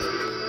Thank you.